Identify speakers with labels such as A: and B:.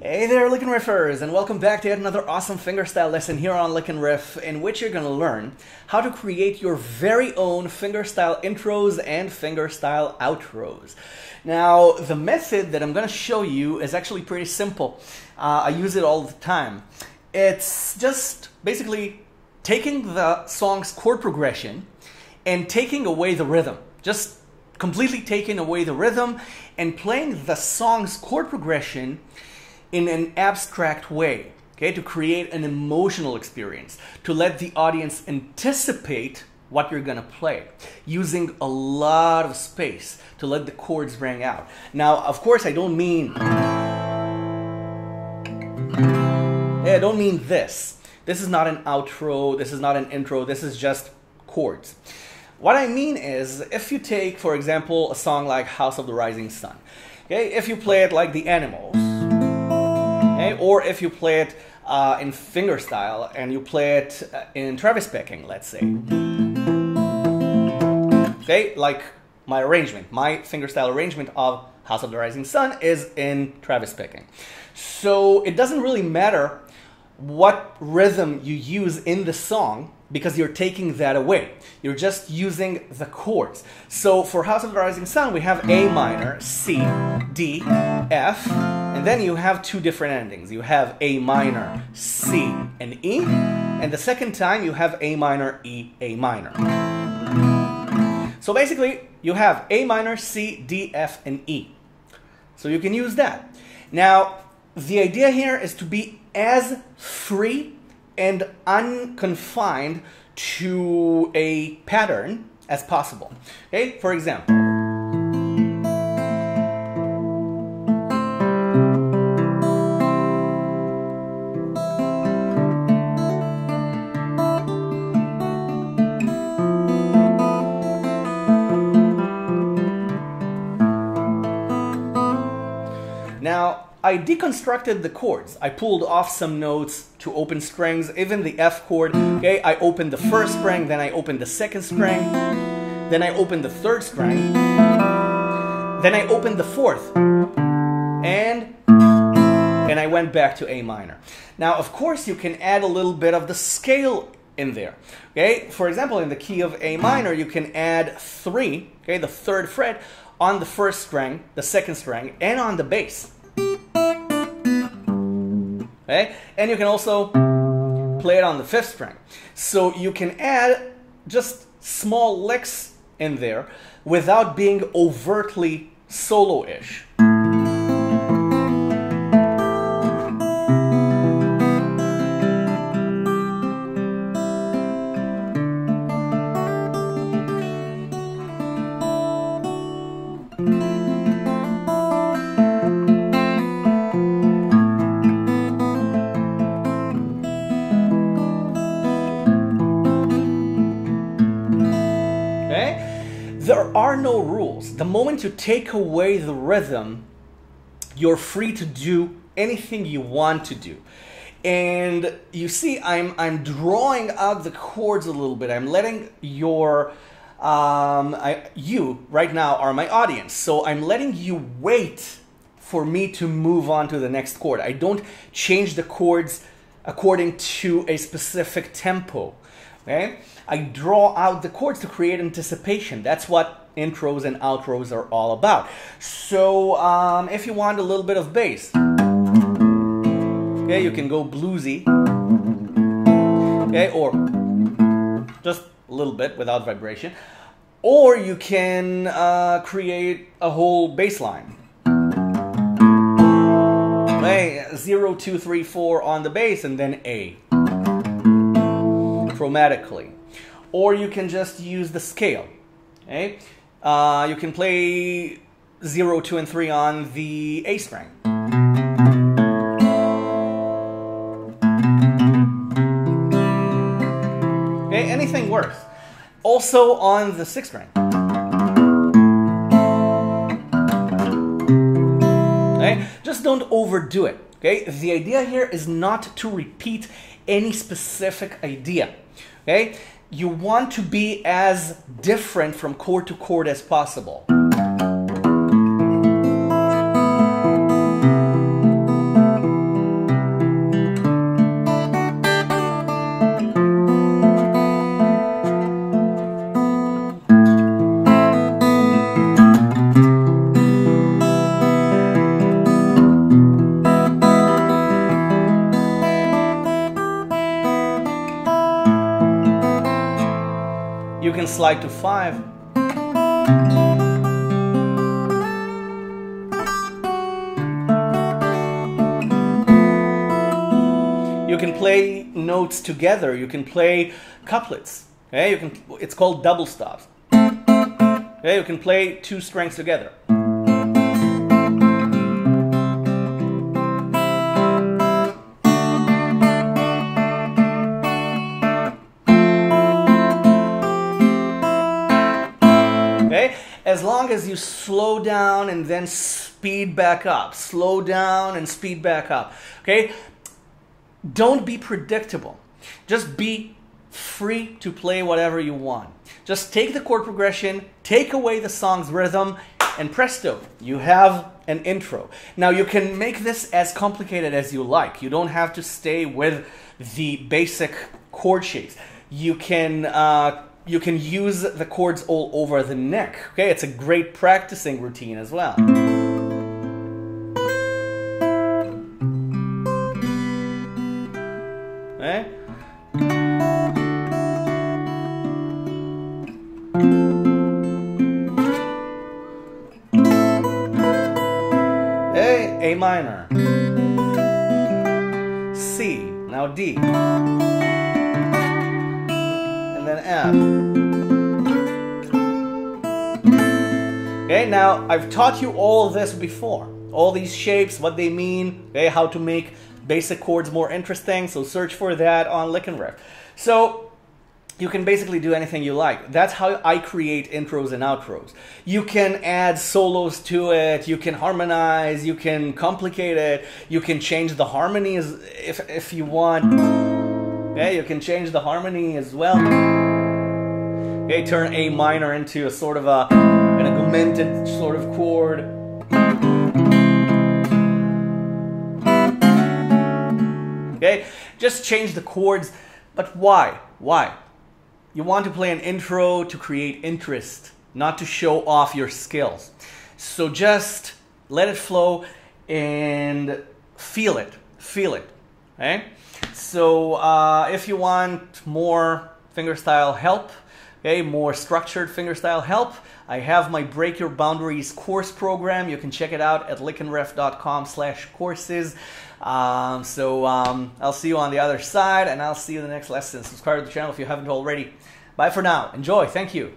A: Hey there, LickNRiffers, and welcome back to yet another awesome fingerstyle lesson here on LickNRiff, in which you're to learn how to create your very own fingerstyle intros and fingerstyle outros. Now, the method that I'm to show you is actually pretty simple. Uh, I use it all the time. It's just basically taking the song's chord progression and taking away the rhythm. Just completely taking away the rhythm and playing the song's chord progression in an abstract way, okay, to create an emotional experience, to let the audience anticipate what you're gonna play, using a lot of space to let the chords ring out. Now, of course, I don't mean I don't mean this. This is not an outro, this is not an intro, this is just chords. What I mean is, if you take, for example, a song like House of the Rising Sun, okay, if you play it like the Animals, okay, or if you play it uh, in fingerstyle and you play it uh, in Travis picking, let's say, okay, like my arrangement, my fingerstyle arrangement of House of the Rising Sun is in Travis picking. So it doesn't really matter what rhythm you use in the song because you're taking that away. You're just using the chords. So for House of the Rising Sun, we have A minor, C, D, F, and then you have two different endings. You have A minor, C, and E, and the second time you have A minor, E, A minor. So basically, you have A minor, C, D, F, and E. So you can use that. Now, the idea here is to be as free and unconfined to a pattern as possible. Okay, for example. Now, I deconstructed the chords. I pulled off some notes to open strings, even the F chord. Okay, I opened the first string, then I opened the second string, then I opened the third string, then I opened the fourth, and and I went back to A minor. Now, of course, you can add a little bit of the scale in there. Okay, for example, in the key of A minor, you can add three, okay, the third fret on the first string, the second string, and on the bass. And you can also play it on the fifth string. So you can add just small licks in there without being overtly solo-ish. Are no rules. The moment you take away the rhythm, you're free to do anything you want to do. And you see, I'm, I'm drawing out the chords a little bit. I'm letting your, um, I, you right now are my audience. So I'm letting you wait for me to move on to the next chord. I don't change the chords according to a specific tempo. Okay? I draw out the chords to create anticipation. That's what intros and outros are all about. So um, if you want a little bit of bass, okay, you can go bluesy, okay, or just a little bit without vibration, or you can uh, create a whole bass line. Okay, zero, two, three, four on the bass, and then A chromatically. Or you can just use the scale. Okay? Uh, you can play 0, 2, and 3 on the A string. Okay, anything works. Also on the 6th string. Okay? Just don't overdo it. Okay? The idea here is not to repeat any specific idea. Okay? You want to be as different from chord to chord as possible. Can slide to five. You can play notes together. You can play couplets. Okay, you can. It's called double stops. Okay, you can play two strings together. As long as you slow down and then speed back up, slow down and speed back up. Okay? Don't be predictable. Just be free to play whatever you want. Just take the chord progression, take away the song's rhythm, and presto, you have an intro. Now, you can make this as complicated as you like. You don't have to stay with the basic chord shapes. You can uh, you can use the chords all over the neck. Okay, it's a great practicing routine as well. Okay? A, A minor. C, now D. F. Okay, now I've taught you all this before. All these shapes, what they mean, okay, how to make basic chords more interesting. So search for that on LickNRiff. So you can basically do anything you like. That's how I create intros and outros. You can add solos to it, you can harmonize, you can complicate it, you can change the harmonies if, if you want. Okay, you can change the harmony as well. Okay, turn A minor into a sort of a an augmented sort of chord. Okay, just change the chords. But why? Why? You want to play an intro to create interest, not to show off your skills. So just let it flow and feel it. Feel it. Okay? So uh, if you want more fingerstyle help, okay, more structured fingerstyle help, I have my Break Your Boundaries course program. You can check it out at licknriff.com slash courses. Um, so um, I'll see you on the other side, and I'll see you in the next lesson. Subscribe to the channel if you haven't already. Bye for now. Enjoy. Thank you.